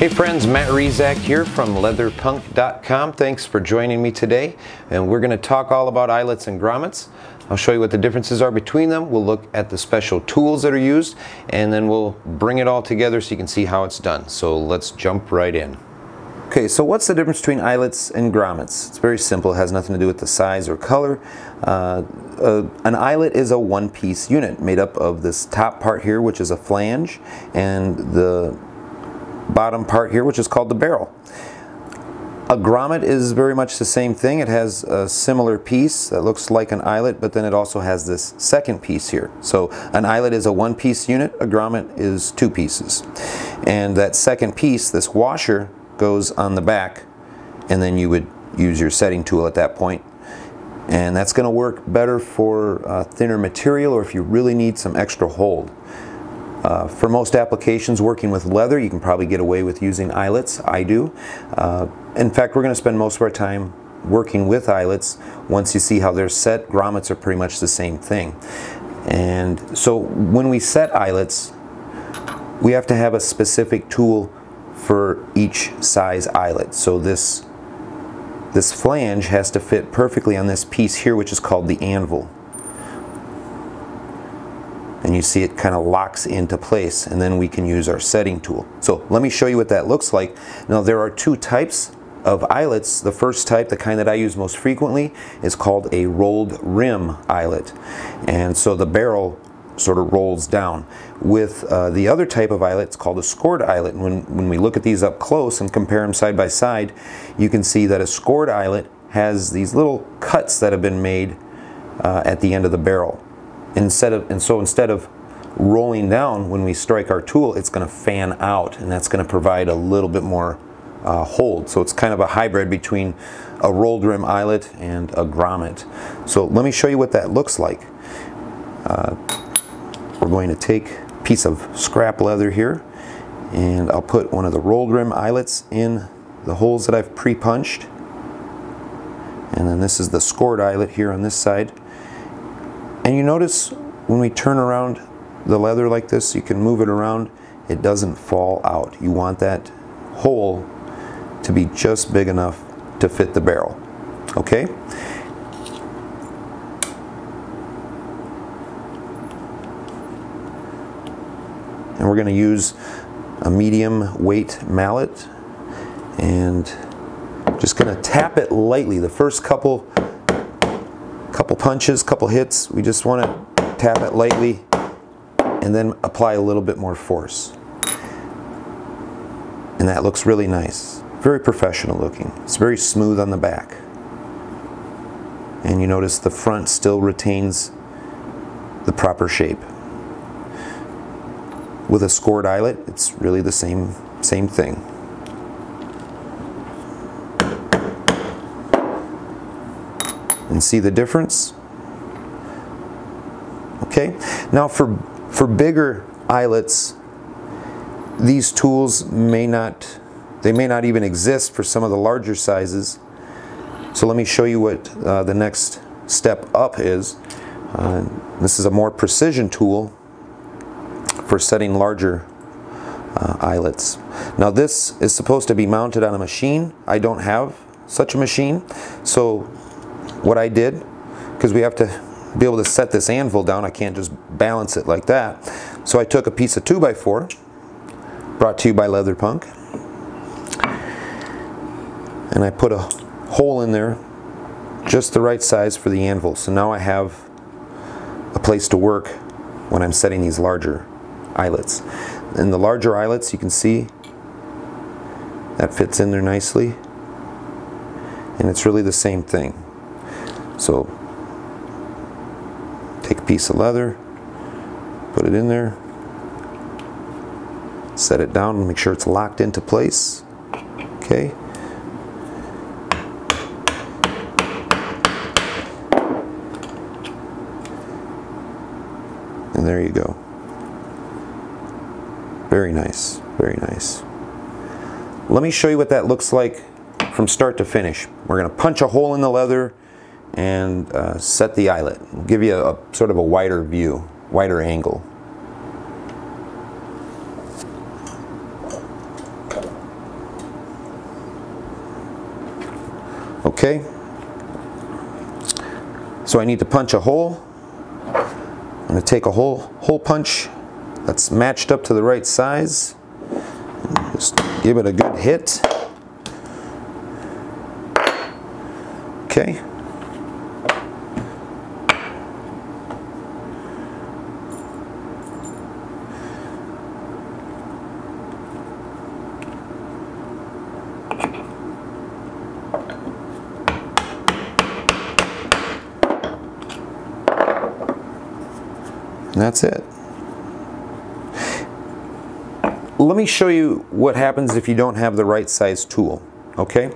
Hey friends, Matt Rezac here from leatherpunk.com. Thanks for joining me today. And we're going to talk all about eyelets and grommets. I'll show you what the differences are between them. We'll look at the special tools that are used and then we'll bring it all together so you can see how it's done. So let's jump right in. Okay, so what's the difference between eyelets and grommets? It's very simple. It has nothing to do with the size or color. Uh, uh, an eyelet is a one-piece unit made up of this top part here, which is a flange, and the bottom part here, which is called the barrel. A grommet is very much the same thing. It has a similar piece that looks like an eyelet, but then it also has this second piece here. So an eyelet is a one-piece unit, a grommet is two pieces. And that second piece, this washer, goes on the back, and then you would use your setting tool at that point. And that's going to work better for uh, thinner material or if you really need some extra hold. Uh, for most applications working with leather, you can probably get away with using eyelets. I do. Uh, in fact, we're going to spend most of our time working with eyelets. Once you see how they're set, grommets are pretty much the same thing. And so when we set eyelets, we have to have a specific tool for each size eyelet. So this, this flange has to fit perfectly on this piece here, which is called the anvil and you see it kind of locks into place and then we can use our setting tool. So let me show you what that looks like. Now there are two types of eyelets. The first type, the kind that I use most frequently, is called a rolled rim eyelet. And so the barrel sort of rolls down. With uh, the other type of eyelet, it's called a scored eyelet. And when, when we look at these up close and compare them side by side, you can see that a scored eyelet has these little cuts that have been made uh, at the end of the barrel instead of and so instead of rolling down when we strike our tool it's going to fan out and that's going to provide a little bit more uh, hold. So it's kind of a hybrid between a rolled rim eyelet and a grommet. So let me show you what that looks like. Uh, we're going to take a piece of scrap leather here and I'll put one of the rolled rim eyelets in the holes that I've pre-punched. And then this is the scored eyelet here on this side and you notice when we turn around the leather like this, you can move it around, it doesn't fall out. You want that hole to be just big enough to fit the barrel. Okay? And we're going to use a medium weight mallet and just going to tap it lightly. The first couple couple punches, couple hits. We just want to tap it lightly and then apply a little bit more force. And that looks really nice. Very professional looking. It's very smooth on the back. And you notice the front still retains the proper shape. With a scored eyelet, it's really the same, same thing. And see the difference? Okay, now for, for bigger eyelets, these tools may not, they may not even exist for some of the larger sizes. So let me show you what uh, the next step up is. Uh, this is a more precision tool for setting larger uh, eyelets. Now this is supposed to be mounted on a machine. I don't have such a machine. So what I did, because we have to be able to set this anvil down, I can't just balance it like that. So I took a piece of 2x4, brought to you by Leatherpunk, and I put a hole in there just the right size for the anvil. So now I have a place to work when I'm setting these larger eyelets. And the larger eyelets, you can see that fits in there nicely. And it's really the same thing. So take a piece of leather, put it in there, set it down make sure it's locked into place. Okay. And there you go. Very nice, very nice. Let me show you what that looks like from start to finish. We're to punch a hole in the leather and uh, set the eyelet. It'll give you a, a sort of a wider view, wider angle. Okay, so I need to punch a hole. I'm gonna take a hole, hole punch that's matched up to the right size. Just give it a good hit. Okay. And that's it. Let me show you what happens if you don't have the right size tool, okay?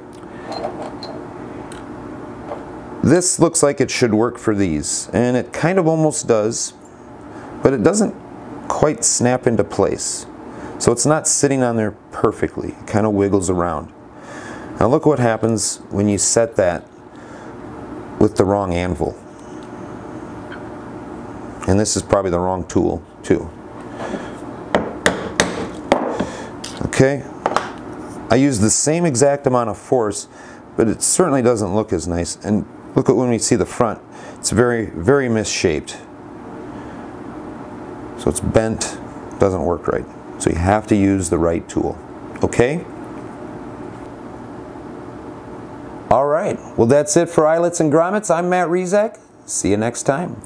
This looks like it should work for these, and it kind of almost does, but it doesn't quite snap into place. So it's not sitting on there perfectly. It kind of wiggles around. Now look what happens when you set that with the wrong anvil. And this is probably the wrong tool too. Okay, I use the same exact amount of force, but it certainly doesn't look as nice. And look at when we see the front, it's very, very misshaped. So it's bent, doesn't work right. So you have to use the right tool, okay? All right, well that's it for eyelets and grommets. I'm Matt Rezac. See you next time.